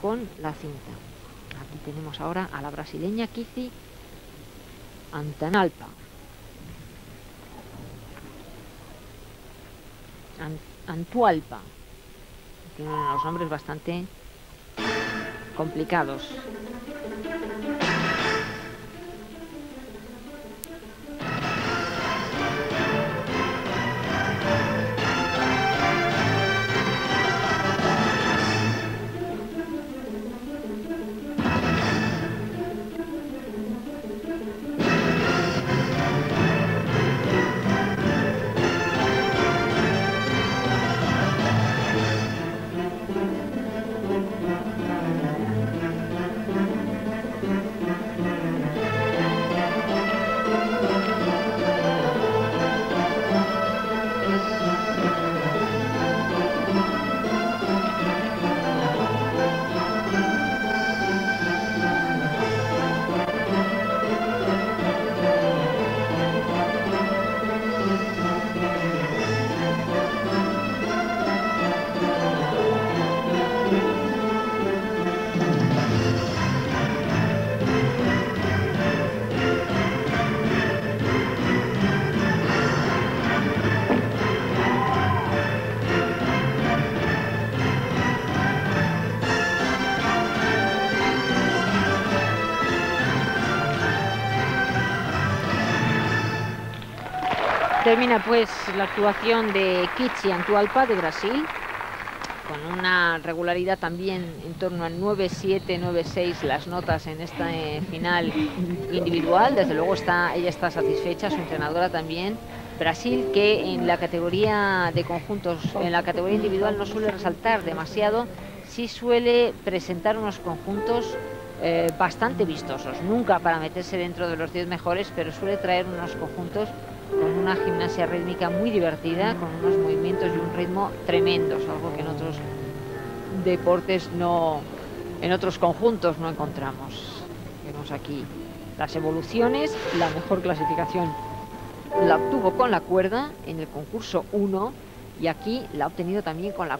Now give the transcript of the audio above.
con la cinta. Aquí tenemos ahora a la brasileña Kizi Antanalpa. Antualpa. Tienen unos nombres bastante complicados. Termina pues la actuación de Kichi Antualpa de Brasil con una regularidad también en torno a 9-7, 9-6 las notas en esta eh, final individual. Desde luego está, ella está satisfecha, su entrenadora también. Brasil que en la categoría de conjuntos, en la categoría individual no suele resaltar demasiado, sí suele presentar unos conjuntos eh, bastante vistosos. Nunca para meterse dentro de los 10 mejores, pero suele traer unos conjuntos con una gimnasia rítmica muy divertida, con unos movimientos y un ritmo tremendos, algo que en otros deportes no, en otros conjuntos no encontramos. Vemos aquí las evoluciones, la mejor clasificación la obtuvo con la cuerda en el concurso 1 y aquí la ha obtenido también con la